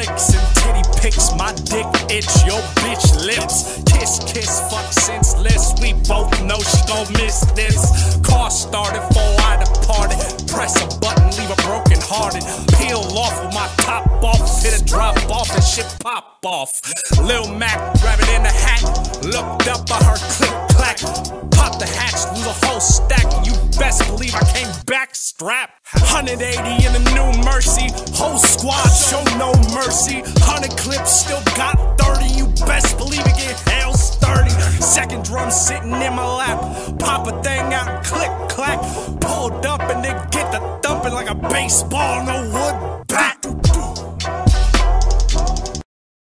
makes my dick itch your bitch lips. Kiss, kiss, fuck senseless. We both know she gon' miss this. Car started, four I departed. Press a button, leave her broken hearted. Peel off with my top off, hit a drop off and shit pop off. Lil Mac, rabbit in the hat. Looked up, I heard click clack. Pop the hatch, lose a whole stack. You best believe I came back strapped. 180 in the new Mercy. Whole squad mercy. 100 clips, still got 30. You best believe it get hell sturdy. Second drum sitting in my lap. Pop a thing out, click clack. Pulled up and then get the thumping like a baseball, no wood.